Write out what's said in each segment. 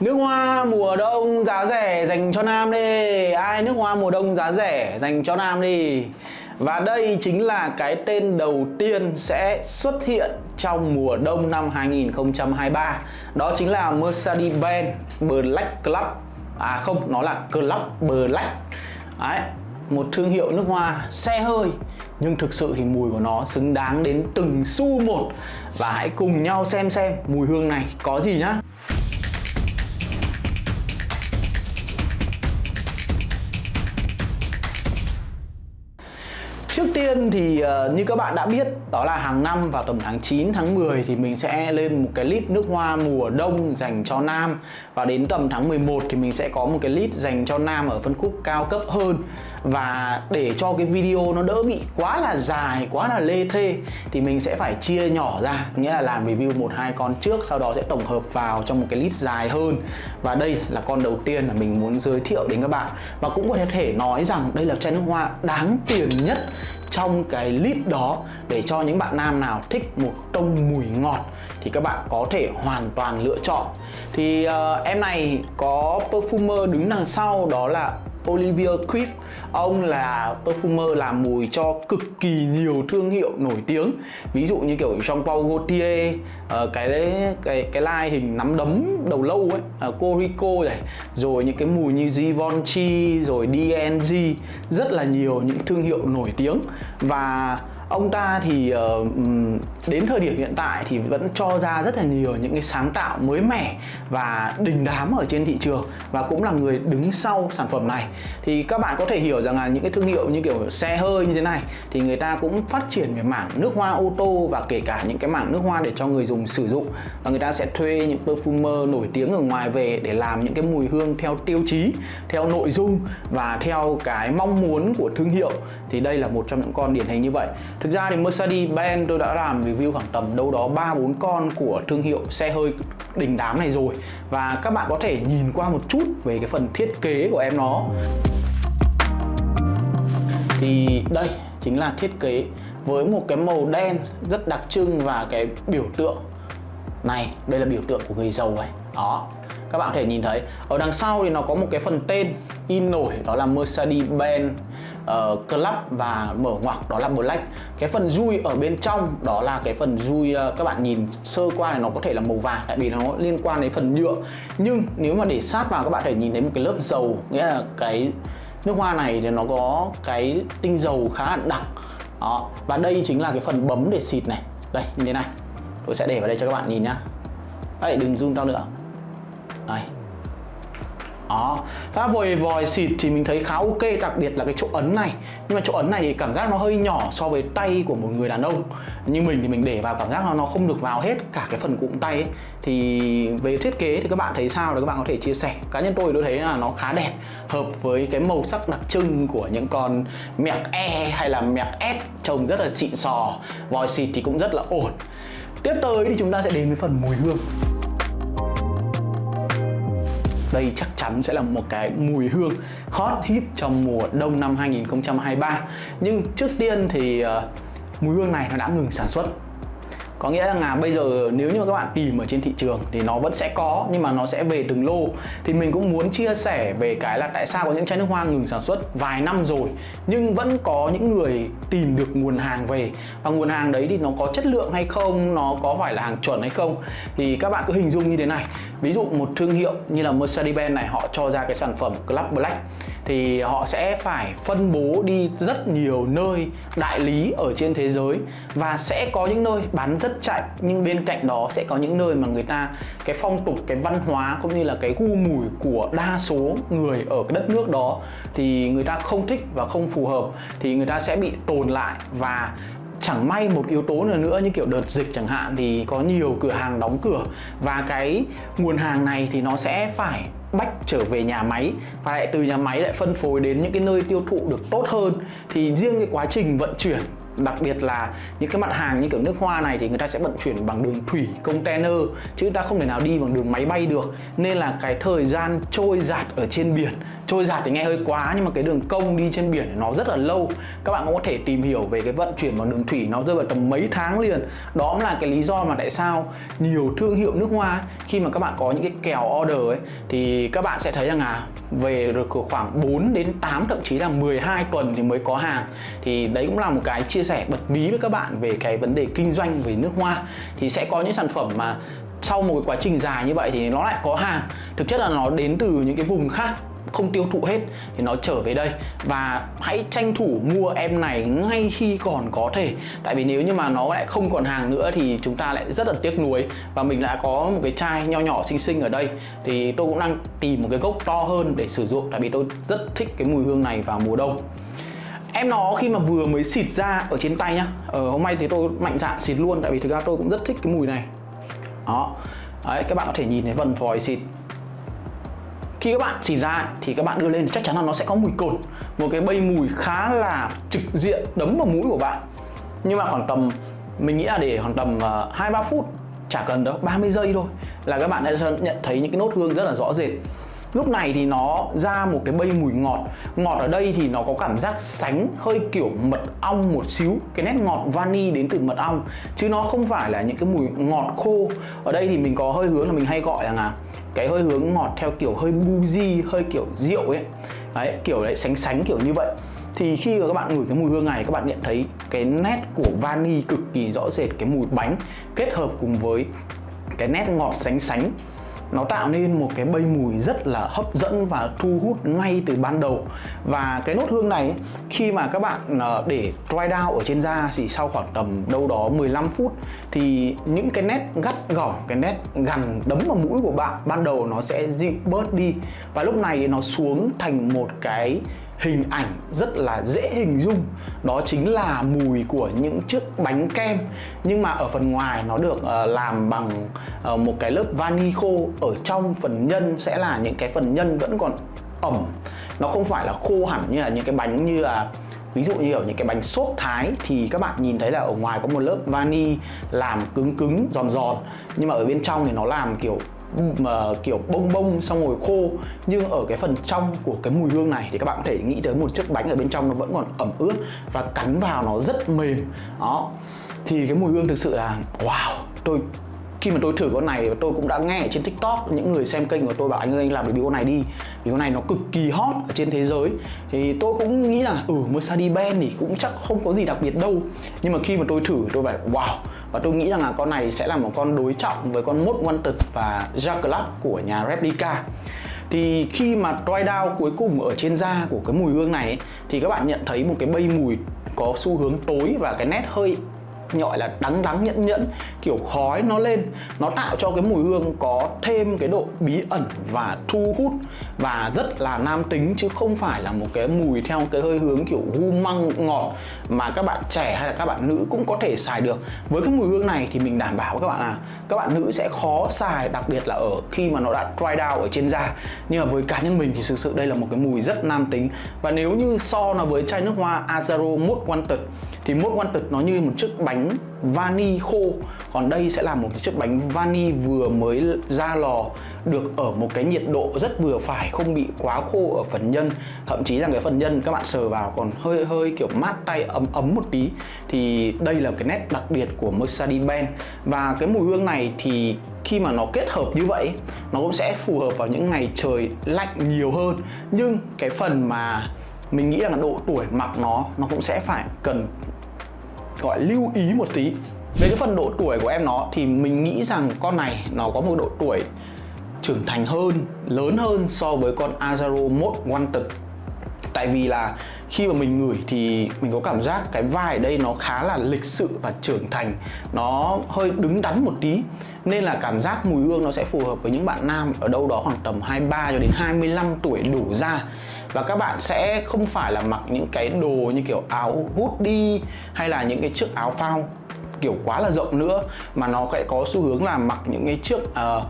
Nước hoa mùa đông giá rẻ dành cho nam đi. Ai nước hoa mùa đông giá rẻ dành cho nam đi. Và đây chính là cái tên đầu tiên sẽ xuất hiện trong mùa đông năm 2023 Đó chính là Mercedes-Benz Black Club. À không, nó là Club Black. Đấy, một thương hiệu nước hoa xe hơi. Nhưng thực sự thì mùi của nó xứng đáng đến từng xu một. Và hãy cùng nhau xem xem mùi hương này có gì nhá. Trước tiên thì uh, như các bạn đã biết đó là hàng năm vào tầm tháng 9 tháng 10 thì mình sẽ lên một cái list nước hoa mùa đông dành cho nam. Và đến tầm tháng 11 thì mình sẽ có một cái list dành cho nam ở phân khúc cao cấp hơn. Và để cho cái video nó đỡ bị quá là dài quá là lê thê thì mình sẽ phải chia nhỏ ra. Nghĩa là làm review một hai con trước sau đó sẽ tổng hợp vào trong một cái list dài hơn. Và đây là con đầu tiên là mình muốn giới thiệu đến các bạn. Và cũng có thể nói rằng đây là chai nước hoa đáng tiền nhất trong cái list đó để cho những bạn nam nào thích một tông mùi ngọt thì các bạn có thể hoàn toàn lựa chọn. Thì uh, em này có perfumer đứng đằng sau đó là Olivier Quick ông là perfumer làm mùi cho cực kỳ nhiều thương hiệu nổi tiếng. Ví dụ như kiểu Jean Paul Gaultier uh, cái cái cái lai hình nắm đấm đầu lâu ấy uh, Corico này rồi những cái mùi như Givenchy rồi DNG rất là nhiều những thương hiệu nổi tiếng. Và ông ta thì uh, đến thời điểm hiện tại thì vẫn cho ra rất là nhiều những cái sáng tạo mới mẻ và đình đám ở trên thị trường và cũng là người đứng sau sản phẩm này. Thì các bạn có thể hiểu rằng là những cái thương hiệu như kiểu xe hơi như thế này thì người ta cũng phát triển về mảng nước hoa ô tô và kể cả những cái mảng nước hoa để cho người dùng sử dụng và người ta sẽ thuê những perfumer nổi tiếng ở ngoài về để làm những cái mùi hương theo tiêu chí, theo nội dung và theo cái mong muốn của thương hiệu. Thì đây là một trong những con điển hình như vậy. Thực ra thì Mercedes-Benz tôi đã làm review khoảng tầm đâu đó ba bốn con của thương hiệu xe hơi đình đám này rồi. Và các bạn có thể nhìn qua một chút về cái phần thiết kế của em nó. Thì đây chính là thiết kế với một cái màu đen rất đặc trưng và cái biểu tượng này đây là biểu tượng của người giàu này đó các bạn có thể nhìn thấy ở đằng sau thì nó có một cái phần tên in nổi đó là Mercedes-Benz uh, Club và mở ngoặc đó là Black. Cái phần dui ở bên trong đó là cái phần dui uh, các bạn nhìn sơ qua này nó có thể là màu vàng tại vì nó liên quan đến phần nhựa. Nhưng nếu mà để sát vào các bạn có thể nhìn thấy một cái lớp dầu nghĩa là cái nước hoa này thì nó có cái tinh dầu khá là đặc. Đó và đây chính là cái phần bấm để xịt này. Đây như thế này tôi sẽ để vào đây cho các bạn nhìn nhá. Đấy, đừng zoom tao nữa. Đây. Đó. Ra vòi vòi xịt thì mình thấy khá ok, đặc biệt là cái chỗ ấn này. Nhưng mà chỗ ấn này thì cảm giác nó hơi nhỏ so với tay của một người đàn ông. Như mình thì mình để vào, cảm giác nó nó không được vào hết cả cái phần cụm tay ấy. thì về thiết kế thì các bạn thấy sao? Thì các bạn có thể chia sẻ. Cá nhân tôi tôi thấy là nó khá đẹp, hợp với cái màu sắc đặc trưng của những con mẹc e hay là mẹc s. Trông rất là xịn sò. Vòi xịt thì cũng rất là ổn tiếp tới thì chúng ta sẽ đến với phần mùi hương. Đây chắc chắn sẽ là một cái mùi hương hot hit trong mùa đông năm 2023 nhưng trước tiên thì uh, mùi hương này nó đã ngừng sản xuất có nghĩa rằng là bây giờ nếu như các bạn tìm ở trên thị trường thì nó vẫn sẽ có, nhưng mà nó sẽ về từng lô. Thì mình cũng muốn chia sẻ về cái là tại sao có những chai nước hoa ngừng sản xuất vài năm rồi, nhưng vẫn có những người tìm được nguồn hàng về. Và nguồn hàng đấy thì nó có chất lượng hay không, nó có phải là hàng chuẩn hay không? Thì các bạn cứ hình dung như thế này ví dụ một thương hiệu như là Mercedes-Benz này, họ cho ra cái sản phẩm Club Black, thì họ sẽ phải phân bố đi rất nhiều nơi đại lý ở trên thế giới và sẽ có những nơi bán rất chạy, nhưng bên cạnh đó sẽ có những nơi mà người ta, cái phong tục, cái văn hóa cũng như là cái gu mùi của đa số người ở cái đất nước đó thì người ta không thích và không phù hợp thì người ta sẽ bị tồn lại và chẳng may một yếu tố nữa nữa, như kiểu đợt dịch chẳng hạn, thì có nhiều cửa hàng đóng cửa. Và cái nguồn hàng này thì nó sẽ phải bách trở về nhà máy. Và lại từ nhà máy lại phân phối đến những cái nơi tiêu thụ được tốt hơn. Thì riêng cái quá trình vận chuyển đặc biệt là những cái mặt hàng như kiểu nước hoa này thì người ta sẽ vận chuyển bằng đường thủy, container, chứ ta không thể nào đi bằng đường máy bay được. Nên là cái thời gian trôi giạt ở trên biển, trôi giạt thì nghe hơi quá nhưng mà cái đường công đi trên biển nó rất là lâu. Các bạn cũng có thể tìm hiểu về cái vận chuyển bằng đường thủy nó rơi vào tầm mấy tháng liền. Đó cũng là cái lý do mà tại sao nhiều thương hiệu nước hoa khi mà các bạn có những cái kèo order ấy, thì các bạn sẽ thấy rằng à về được khoảng 4 đến 8 thậm chí là 12 tuần thì mới có hàng. Thì đấy cũng là một cái chia sẻ sẻ bật mí với các bạn về cái vấn đề kinh doanh về nước hoa thì sẽ có những sản phẩm mà sau một cái quá trình dài như vậy thì nó lại có hàng. Thực chất là nó đến từ những cái vùng khác, không tiêu thụ hết thì nó trở về đây. Và hãy tranh thủ mua em này ngay khi còn có thể. Tại vì nếu như mà nó lại không còn hàng nữa thì chúng ta lại rất là tiếc nuối. Và mình đã có một cái chai nho nhỏ xinh xinh ở đây. Thì tôi cũng đang tìm một cái gốc to hơn để sử dụng. Tại vì tôi rất thích cái mùi hương này vào mùa đông em nó khi mà vừa mới xịt ra ở trên tay nhá. Ờ, hôm nay thì tôi mạnh dạn xịt luôn tại vì thực ra tôi cũng rất thích cái mùi này. Đó. Đấy, các bạn có thể nhìn thấy vần vòi xịt. Khi các bạn xịt ra thì các bạn đưa lên chắc chắn là nó sẽ có mùi cồn một cái bay mùi khá là trực diện đấm vào mũi của bạn. Nhưng mà khoảng tầm mình nghĩ là để khoảng tầm ờ, hai uh, ba phút chả cần đâu 30 giây thôi là các bạn đã nhận thấy những cái nốt hương rất là rõ rệt lúc này thì nó ra một cái bay mùi ngọt. Ngọt ở đây thì nó có cảm giác sánh, hơi kiểu mật ong một xíu. Cái nét ngọt vani đến từ mật ong. Chứ nó không phải là những cái mùi ngọt khô. Ở đây thì mình có hơi hướng là mình hay gọi là cái hơi hướng ngọt theo kiểu hơi buji hơi kiểu rượu ấy. Đấy, kiểu đấy, sánh sánh kiểu như vậy. Thì khi mà các bạn ngửi cái mùi hương này, các bạn nhận thấy cái nét của vani cực kỳ rõ rệt, cái mùi bánh kết hợp cùng với cái nét ngọt sánh sánh nó tạo nên một cái bay mùi rất là hấp dẫn và thu hút ngay từ ban đầu. Và cái nốt hương này, khi mà các bạn ờ, để dry down ở trên da thì sau khoảng tầm đâu đó 15 phút thì những cái nét gắt gỏng, cái nét gằn đấm vào mũi của bạn ban đầu nó sẽ dịu bớt đi. Và lúc này nó xuống thành một cái hình ảnh rất là dễ hình dung. Đó chính là mùi của những chiếc bánh kem. Nhưng mà ở phần ngoài nó được uh, làm bằng uh, một cái lớp vani khô. Ở trong phần nhân sẽ là những cái phần nhân vẫn còn ẩm. Nó không phải là khô hẳn như là những cái bánh như là ví dụ như ở những cái bánh xốp thái thì các bạn nhìn thấy là ở ngoài có một lớp vani làm cứng cứng giòn giòn. Nhưng mà ở bên trong thì nó làm kiểu mà, kiểu, bông bông xong rồi khô. Nhưng ở cái phần trong của cái mùi hương này thì các bạn có thể nghĩ tới một chiếc bánh ở bên trong nó vẫn còn ẩm ướt và cắn vào nó rất mềm. Đó. Thì cái mùi hương thực sự là, wow, tôi khi mà tôi thử con này, tôi cũng đã nghe ở trên tiktok, những người xem kênh của tôi bảo anh ơi, anh làm được con này đi. Vì con này nó cực kỳ hot ở trên thế giới. Thì tôi cũng nghĩ là ừ Mercedes Benz thì cũng chắc không có gì đặc biệt đâu. Nhưng mà khi mà tôi thử, tôi phải, wow. Và tôi nghĩ rằng là con này sẽ là một con đối trọng với con Most Wanted và Jacqueline của nhà Replica. Thì khi mà dry down cuối cùng ở trên da của cái mùi hương này thì các bạn nhận thấy một cái bay mùi có xu hướng tối và cái nét hơi nhọi là đắng đắng nhẫn nhẫn, kiểu khói nó lên. Nó tạo cho cái mùi hương có thêm cái độ bí ẩn và thu hút và rất là nam tính, chứ không phải là một cái mùi theo cái hơi hướng kiểu gu măng ngọt mà các bạn trẻ hay là các bạn nữ cũng có thể xài được. Với cái mùi hương này thì mình đảm bảo các bạn là các bạn nữ sẽ khó xài, đặc biệt là ở khi mà nó đã dry down ở trên da. Nhưng mà với cá nhân mình thì thực sự đây là một cái mùi rất nam tính. Và nếu như so nó với chai nước hoa Azaro Most Wanted thì Most Wanted nó như một chiếc bánh vani khô. Còn đây sẽ là một cái chiếc bánh vani vừa mới ra lò, được ở một cái nhiệt độ rất vừa phải, không bị quá khô ở phần nhân. Thậm chí rằng cái phần nhân các bạn sờ vào còn hơi hơi kiểu mát tay, ấm ấm một tí. Thì đây là cái nét đặc biệt của Mercedes-Benz và cái mùi hương này thì khi mà nó kết hợp như vậy, nó cũng sẽ phù hợp vào những ngày trời lạnh nhiều hơn. Nhưng cái phần mà mình nghĩ là độ tuổi mặc nó nó cũng sẽ phải cần gọi lưu ý một tí. Về cái phần độ tuổi của em nó, thì mình nghĩ rằng con này nó có một độ tuổi trưởng thành hơn, lớn hơn so với con Azaro Most Wanted tại vì là khi mà mình ngửi thì mình có cảm giác cái vai ở đây nó khá là lịch sự và trưởng thành. Nó hơi đứng đắn một tí, nên là cảm giác mùi hương nó sẽ phù hợp với những bạn nam ở đâu đó khoảng tầm 23 cho đến 25 tuổi đủ ra và các bạn sẽ không phải là mặc những cái đồ như kiểu áo hút đi hay là những cái chiếc áo phao kiểu quá là rộng nữa mà nó sẽ có xu hướng là mặc những cái chiếc uh,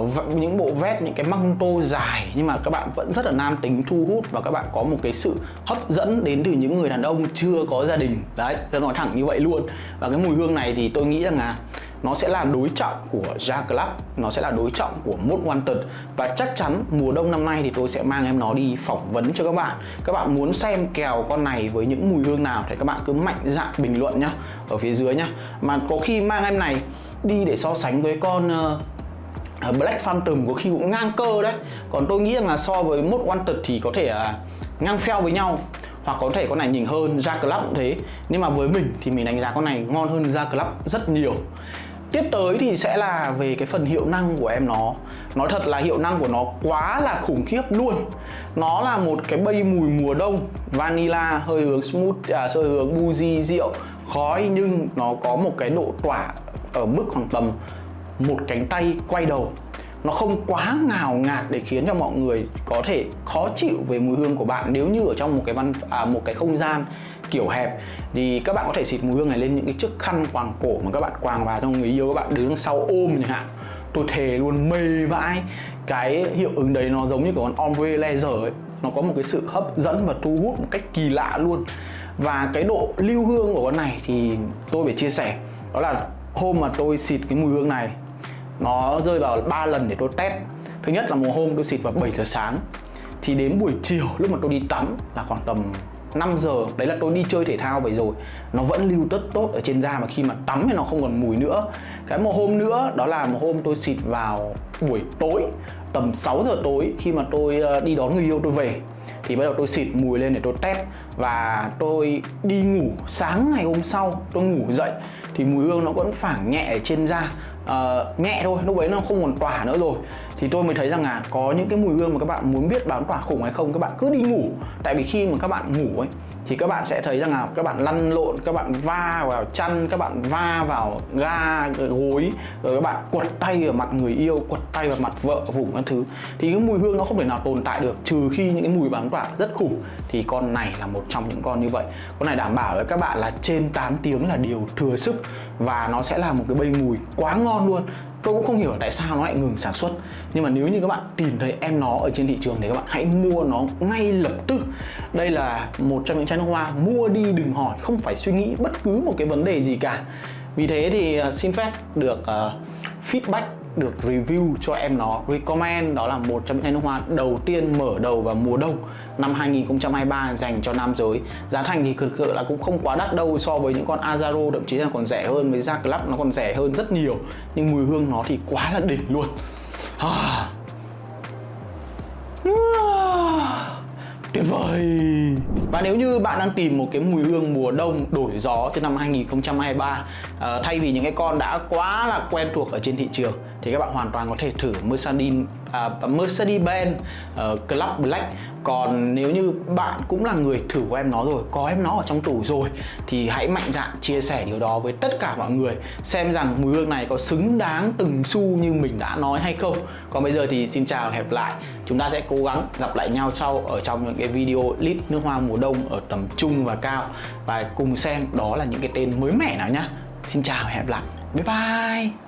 uh, những bộ vest những cái măng tô dài. Nhưng mà các bạn vẫn rất là nam tính thu hút và các bạn có một cái sự hấp dẫn đến từ những người đàn ông chưa có gia đình. Đấy tôi nói thẳng như vậy luôn. Và cái mùi hương này thì tôi nghĩ rằng là nó sẽ là đối trọng của Ja Club nó sẽ là đối trọng của Most Wanted. Và chắc chắn mùa đông năm nay thì tôi sẽ mang em nó đi phỏng vấn cho các bạn. Các bạn muốn xem kèo con này với những mùi hương nào thì các bạn cứ mạnh dạn bình luận nhá ở phía dưới nhá. Mà có khi mang em này đi để so sánh với con uh, Black Phantom có khi cũng ngang cơ đấy. Còn tôi nghĩ rằng là so với Most Wanted thì có thể uh, ngang pheo với nhau hoặc có thể con này nhìn hơn Ja Club cũng thế. Nhưng mà với mình thì mình đánh giá con này ngon hơn Ja Club rất nhiều tiếp tới thì sẽ là về cái phần hiệu năng của em nó. Nói thật là hiệu năng của nó quá là khủng khiếp luôn. Nó là một cái bay mùi mùa đông vanilla hơi hướng smooth à, hơi hướng buji rượu khói nhưng nó có một cái độ tỏa ở mức khoảng tầm một cánh tay quay đầu. Nó không quá ngào ngạt để khiến cho mọi người có thể khó chịu về mùi hương của bạn nếu như ở trong một cái văn à, một cái không gian kiểu hẹp. Thì các bạn có thể xịt mùi hương này lên những cái chiếc khăn quàng cổ mà các bạn quàng vào cho người yêu các bạn đứng sau ôm chẳng hạn. Tôi thề luôn, mê vãi. Cái hiệu ứng đấy nó giống như của con ombre laser ấy. Nó có một cái sự hấp dẫn và thu hút một cách kỳ lạ luôn. Và cái độ lưu hương của con này thì tôi phải chia sẻ. Đó là hôm mà tôi xịt cái mùi hương này, nó rơi vào 3 lần để tôi test. Thứ nhất là một hôm tôi xịt vào 7 giờ sáng. Thì đến buổi chiều, lúc mà tôi đi tắm là khoảng tầm 5 giờ đấy là tôi đi chơi thể thao vậy rồi. Nó vẫn lưu tất tốt ở trên da mà khi mà tắm thì nó không còn mùi nữa. Cái một hôm nữa đó là một hôm tôi xịt vào buổi tối tầm 6 giờ tối khi mà tôi ờ, đi đón người yêu tôi về. Thì bắt đầu tôi xịt mùi lên để tôi test và tôi đi ngủ sáng ngày hôm sau tôi ngủ dậy thì mùi hương nó vẫn phảng nhẹ ở trên da. Uh, nhẹ thôi lúc ấy nó không còn tỏa nữa rồi thì tôi mới thấy rằng là có những cái mùi hương mà các bạn muốn biết bán tỏa khủng hay không, các bạn cứ đi ngủ. Tại vì khi mà các bạn ngủ ấy, thì các bạn sẽ thấy rằng là các bạn lăn lộn, các bạn va vào chăn, các bạn va vào ga gối, rồi các bạn quật tay vào mặt người yêu, quật tay vào mặt vợ vùng các thứ. Thì cái mùi hương nó không thể nào tồn tại được, trừ khi những cái mùi bán tỏa rất khủng. Thì con này là một trong những con như vậy. Con này đảm bảo với các bạn là trên 8 tiếng là điều thừa sức, và nó sẽ là một cái bay mùi quá ngon luôn tôi cũng không hiểu tại sao nó lại ngừng sản xuất. Nhưng mà nếu như các bạn tìm thấy em nó ở trên thị trường thì các bạn hãy mua nó ngay lập tức. Đây là một trong những chai nước hoa mua đi đừng hỏi không phải suy nghĩ bất cứ một cái vấn đề gì cả. Vì thế thì à, xin phép được uh, feedback được review cho em nó. Recommend đó là một trong những chai nước hoa đầu tiên mở đầu vào mùa đông năm 2023 dành cho nam giới. Giá thành thì cực sự là cũng không quá đắt đâu so với những con Azaro thậm chí là còn rẻ hơn với Jack Club nó còn rẻ hơn rất nhiều. Nhưng mùi hương nó thì quá là đỉnh luôn. À. tuyệt vời. Và nếu như bạn đang tìm một cái mùi hương mùa đông đổi gió cho năm 2023 uh, ờ, thay vì những cái con đã quá là quen thuộc ở trên thị trường thì các bạn hoàn toàn có thể thử Mercedes à, Mercedes-Benz uh, Club Black. Còn nếu như bạn cũng là người thử của em nó rồi có em nó ở trong tủ rồi thì hãy mạnh dạn chia sẻ điều đó với tất cả mọi người xem rằng mùi hương này có xứng đáng từng xu như mình đã nói hay không. Còn bây giờ thì xin chào hẹp lại. Chúng ta sẽ cố gắng gặp lại nhau sau ở trong những cái video lít nước hoa mùa đông ở tầm trung và cao. Và cùng xem đó là những cái tên mới mẻ nào nhá. Xin chào hẹp lại. Bye bye!